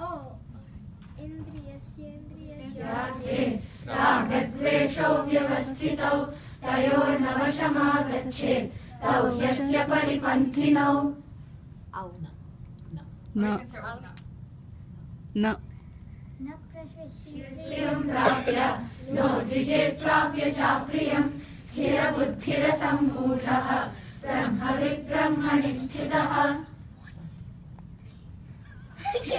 E. Ah, E. Mhm. ah. E. Oh. Indriyasya. स्याद्वे रागद्वेषौ व्यवस्थितौ तयोर्नवशमागच्छेत् तौ ह्यस्य परिपन्थिनौ. No. न प्रियं प्राप्य नो द्विजेत् प्राप्य चाप्रियं स्थिरबुद्धिरसम्मूढः ब्रह्मविद्ब्रह्मणि स्थितः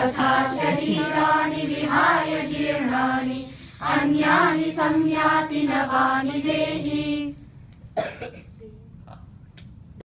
तथा शरीराणि विहाय जीर्णानि अन्यानि संयाति नवानि देहि।